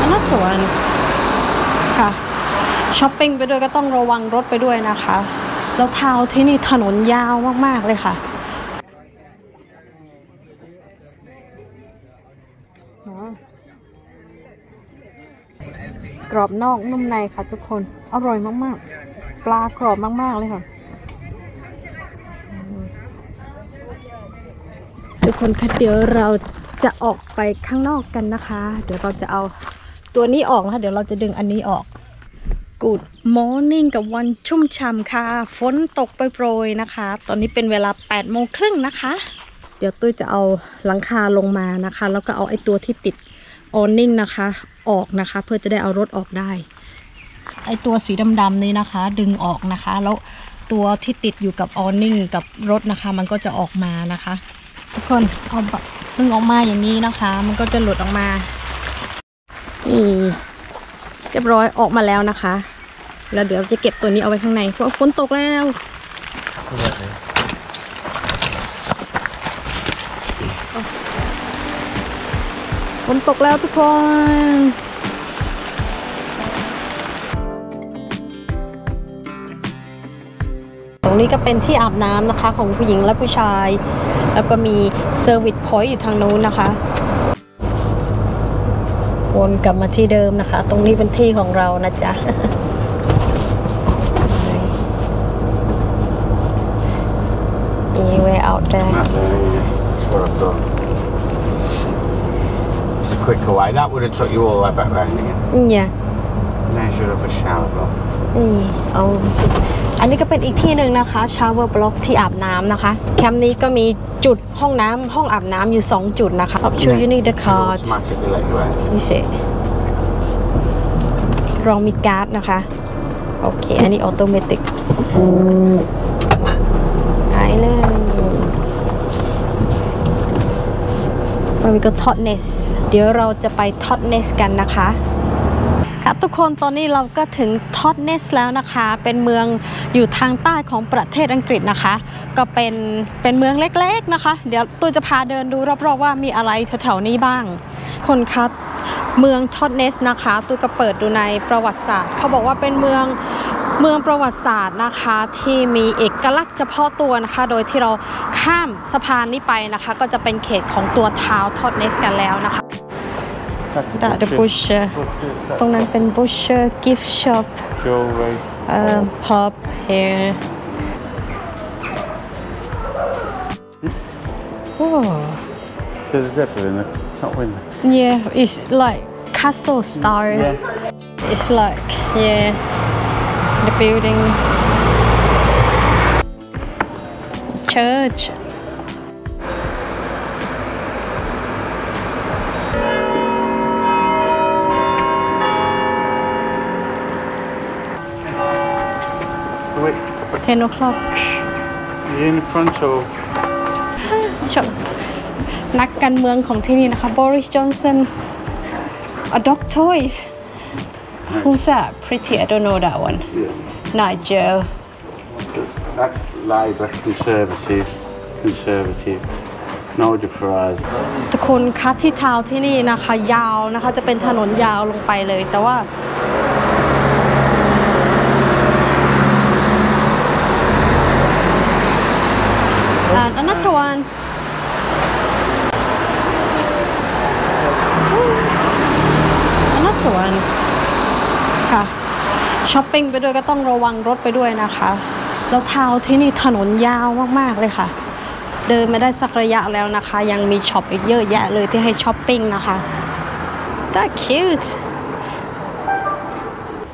อันนั้นสวนค่ะช้อปปิ้งไปด้วยก็ต้องระวังรถไปด้วยนะคะ แล้วเท้าที่นี่ถนนยาวมาก ๆ เลยค่ะอ๋อกรอบนอกนุ่มในค่ะทุกคน อร่อยมากๆ ปลากรอบมาก ๆ เลยค่ะ ทุกคนคะเดี๋ยวเรา จะออกไปข้างนอกกันนะคะ เดี๋ยวเราจะเอาตัวนี้ออกนะคะเดี๋ยวเราจะดึงอันนี้ออก Good morning กับวันชุ่มฉ่ำค่ะ ฝนตกโปรยๆนะคะ ตอนนี้เป็นเวลา8โมงครึ่งนะคะ เดี๋ยวตุ้ยจะเอาหลังคาลงมานะคะ แล้วก็เอาไอ้ตัวที่ติดออนนิ่งนะคะ ออกนะคะ เพื่อจะได้เอารถออกได้ ไอ้ตัวสีดำๆนี้นะคะ ดึงออกนะคะ แล้วตัวที่ติดอยู่กับออนนิ่งกับรถนะคะ มันก็จะออกมานะคะ ทุกคนเอา แบบดึงออกมาอย่างนี้นะคะ มันก็จะหลุดออกมานี่เรียบร้อยออกมาแล้วนะคะ แล้วเดี๋ยวจะเก็บตัวนี้เอาไว้ข้างในเพราะฝนตกแล้วฝนตกแล้วทุกคน นี้ก็เป็นที่อาบน้ำนะคะ ของผู้หญิงและผู้ชาย แล้วก็มี service point อยู่ทางนู้นนะคะ วนกลับมาที่เดิมนะคะ ตรงนี้เป็นที่ของเรานะจ๊ะนี่ way out there That there, yeah. That's what I've done. It's a quicker way. That would have took you all the way back round again. เนี่ย There's your other shower block. อืมเอาอันนี้ก็เป็นอีกที่หนึ่งนะคะ shower block ที่อาบน้ำนะคะ แคมป์นี้ก็มีจุดห้องน้ำห้องอาบน้ำอยู่ 2 จุดนะคะ I'm sure you need the It'll card automatically let you out. นี่ต้องมีการ์ดนะคะ โอเค อันนี้ automatic หายเลยมันมีก็ Totnes เดี๋ยวเราจะไปทอตเนสกันนะคะ ค่ะทุกคนตอนนี้เราก็ถึงทอตเนสแล้วนะคะ เป็นเมืองอยู่ทางใต้ของประเทศอังกฤษนะคะ ก็เป็นเป็นเมืองเล็กๆนะคะ เดี๋ยวตัวจะพาเดินดูรอบๆว่ามีอะไรแถวๆนี้บ้าง คนคะเมืองทอตเนสนะคะตัวก็เปิดดูในประวัติศาสตร์ เขาบอกว่าเป็นเมืองเมืองประวัติศาสตร์นะคะที่มีเอกลักษณ์เฉพาะตัวนะคะ โดยที่เราข้ามสะพานนี้ไปนะคะ ก็จะเป็นเขตของตัวทาวทอตเนสกันแล้วนะคะ That's a The butcher ตรงนั้นเป็น butcher gift shop Jewelry. เอ่อ pub here โอ้ See the zipper in the top window. yeah it's like castle style Yeah. it's like yeah the building church 10 o'clock are you in the front or? ชมนักการเมืองของที่นี่นะคะ Boris Johnson a dog toys who's that pretty I don't know that one Nigel That's Labour, Conservative, Conservative. Nigel Farage. ทุกคนคะที่ทาวน์ที่นี่นะคะ ยาวนะคะ จะเป็นถนนยาวลงไปเลย แต่ว่า อ่าอันนัทวันอันนัทวันค่ะ ช้อปปิ้งไปด้วยก็ต้องระวังรถไปด้วยนะคะ แล้วทาวน์ที่นี่ถนนยาวมาก ๆ เลยค่ะ เดินมาได้สักระยะแล้วนะคะ ยังมีช็อปอีกเยอะแยะเลยที่ให้ช้อปปิ้งนะคะ That cute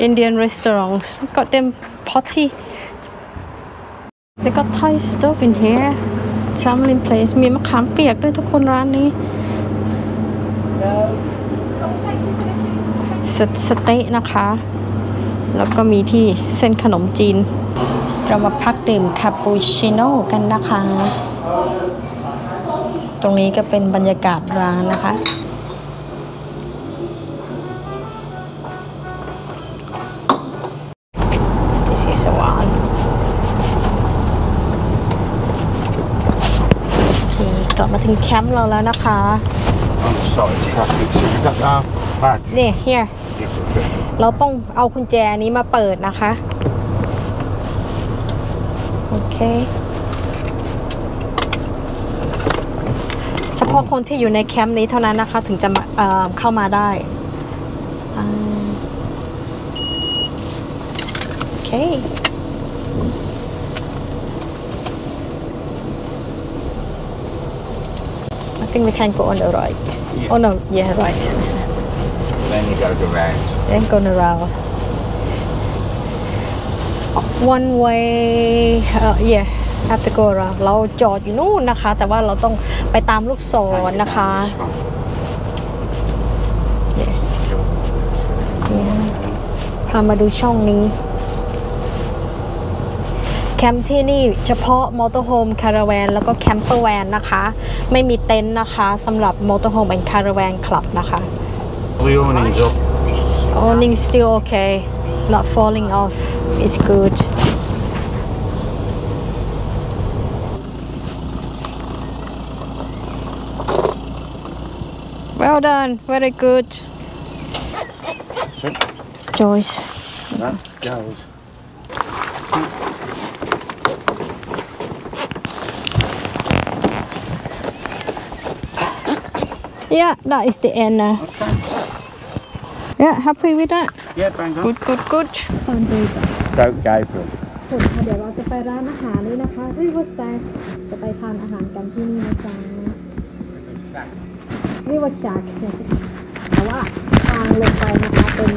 Indian restaurants got them potty They got Thai stuff in here ชั้มลินเพลสมีมะขามเปียกด้วยทุกคนร้านนี้สสเต๊ะนะคะ แล้วก็มีที่เส้นขนมจีน เรามาพักดื่มคาปูชิโน่กันนะคะ ตรงนี้ก็เป็นบรรยากาศร้านนะคะ มาถึงแคมป์เราแล้วนะคะ Undecided traffic. So you got that badge? เนี่ย here Yeah, okay. เราต้องเอากุญแจนี้มาเปิดนะคะ โอเค เฉพาะคนที่อยู่ในแคมป์นี้เท่านั้นนะคะ ถึงจะมาเอ่อเข้ามาได้อ่าโอเค I think we can go on the right. Oh no, yeah, right. Then you gotta go round. Then go around. One way uh, yeah have to go around เราจอดอยู่นู่นนะคะ แต่ว่าเราต้องไปตามลูกศรนะคะ Yeah. Yeah. พามาดูช่องนี้ แคมป์ที่นี่เฉพาะมอเตอร์โฮมคาราแวนแล้วก็แคมเปอร์แวนนะคะ ไม่มีเต็นท์นะคะสำหรับ Motorhome and Caravan Club นะคะ The awning's up. Awning still okay. Not falling off. It's good. Well done. Very good. That's it. Joyce. Yeah, that is the end now. Okay. Yeah, happy with that? Yeah, bang on. Good, good, good. Stoke Gabriel. คนค่ะเดี๋ยวเราจะไปร้านอาหารนี้นะคะที่วัดแซงจะไปทานอาหารกันที่นี่นะจ๊ะ นี่วัดชากแต่ว่าทางลงไปนะคะเป็น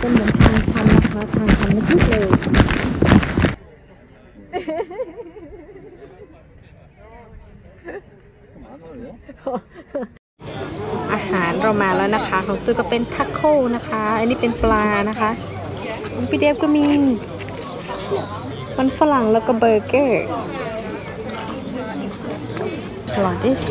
เป็นเหมือนทางชันนะคะทางชันไม่ทุกเลย อาหารเรามาแล้วนะคะ ของตุ้ย ก็เป็นทัคโก้นะคะ อันนี้เป็นปลานะคะองพี่เดฟก็มี มันฝรั่งแล้วก็เบอร์เกอร์สลัดดิส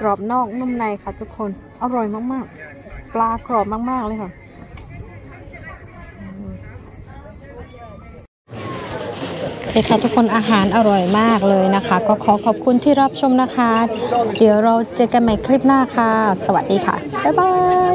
กรอบนอกนุ่มในค่ะทุกคน อร่อยมาก ๆ ปลากรอบมาก ๆ เลยค่ะ เลยค่ะทุกคนอาหารอร่อยมากเลยนะคะ ก็ขอขอบคุณที่รับชมนะคะ เดี๋ยวเราเจอกันใหม่คลิปหน้าค่ะ สวัสดีค่ะ บ๊ายบาย